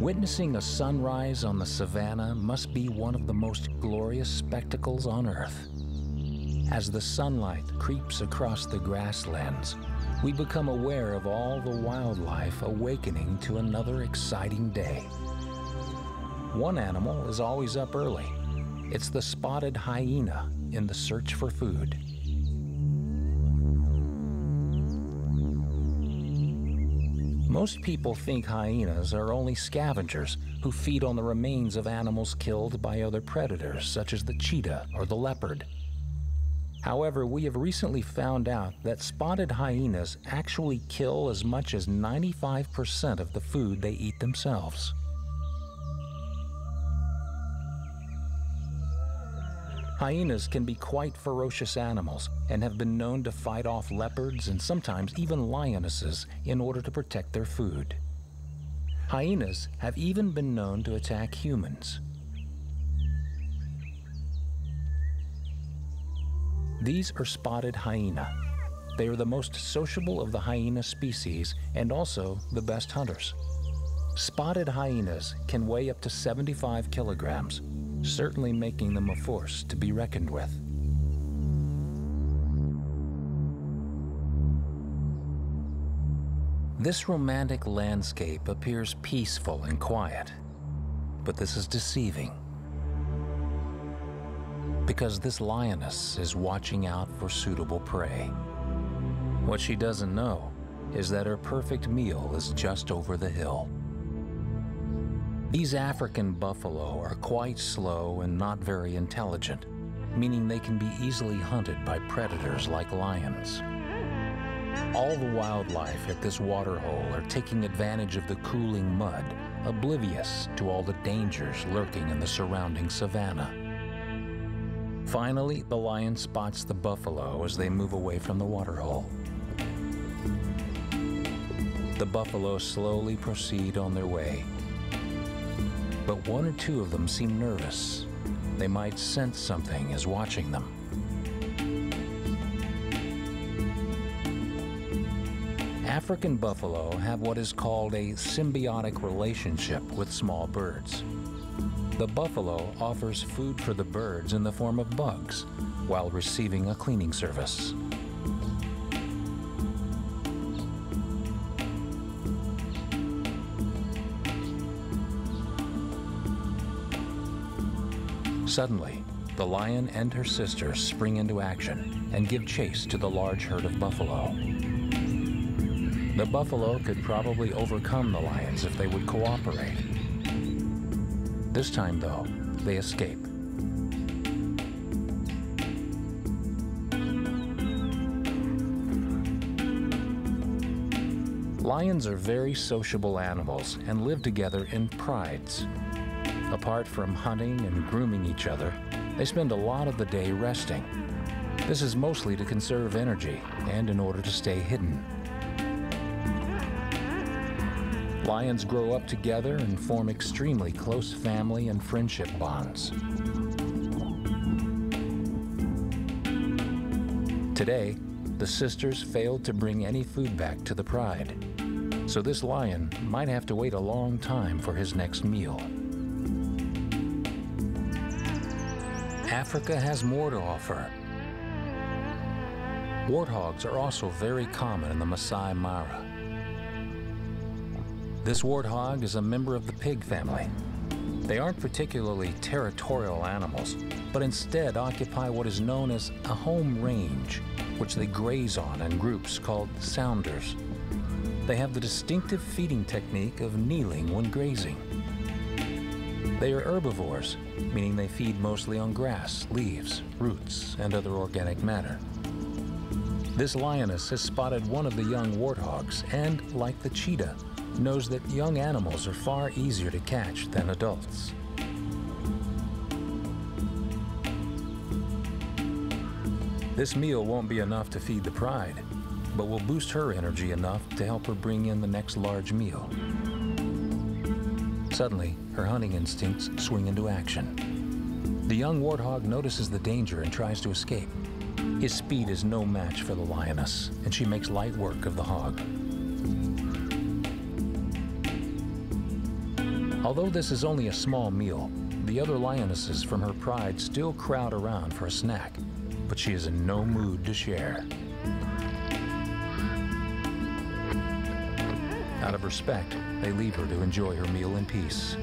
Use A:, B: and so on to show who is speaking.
A: Witnessing a sunrise on the savannah must be one of the most glorious spectacles on earth. As the sunlight creeps across the grasslands, we become aware of all the wildlife awakening to another exciting day. One animal is always up early. It's the spotted hyena in the search for food. Most people think hyenas are only scavengers who feed on the remains of animals killed by other predators, such as the cheetah or the leopard. However, we have recently found out that spotted hyenas actually kill as much as 95% of the food they eat themselves. Hyenas can be quite ferocious animals and have been known to fight off leopards and sometimes even lionesses in order to protect their food. Hyenas have even been known to attack humans. These are spotted hyena. They are the most sociable of the hyena species and also the best hunters. Spotted hyenas can weigh up to 75 kilograms, certainly making them a force to be reckoned with. This romantic landscape appears peaceful and quiet, but this is deceiving. Because this lioness is watching out for suitable prey. What she doesn't know is that her perfect meal is just over the hill. These African buffalo are quite slow and not very intelligent, meaning they can be easily hunted by predators like lions. All the wildlife at this waterhole are taking advantage of the cooling mud, oblivious to all the dangers lurking in the surrounding savanna. Finally, the lion spots the buffalo as they move away from the waterhole. The buffalo slowly proceed on their way, but one or two of them seem nervous. They might sense something is watching them. African buffalo have what is called a symbiotic relationship with small birds. The buffalo offers food for the birds in the form of bugs while receiving a cleaning service. Suddenly, the lion and her sister spring into action and give chase to the large herd of buffalo. The buffalo could probably overcome the lions if they would cooperate. This time, though, they escape. Lions are very sociable animals and live together in prides. Apart from hunting and grooming each other, they spend a lot of the day resting. This is mostly to conserve energy and in order to stay hidden. Lions grow up together and form extremely close family and friendship bonds. Today, the sisters failed to bring any food back to the pride, so this lion might have to wait a long time for his next meal. Africa has more to offer. Warthogs are also very common in the Masai Mara. This warthog is a member of the pig family. They aren't particularly territorial animals, but instead occupy what is known as a home range, which they graze on in groups called sounders. They have the distinctive feeding technique of kneeling when grazing. They are herbivores, meaning they feed mostly on grass, leaves, roots, and other organic matter. This lioness has spotted one of the young warthogs and, like the cheetah, knows that young animals are far easier to catch than adults. This meal won't be enough to feed the pride, but will boost her energy enough to help her bring in the next large meal. Suddenly, her hunting instincts swing into action. The young warthog notices the danger and tries to escape. His speed is no match for the lioness, and she makes light work of the hog. Although this is only a small meal, the other lionesses from her pride still crowd around for a snack, but she is in no mood to share. Out of respect, they leave her to enjoy her meal in peace.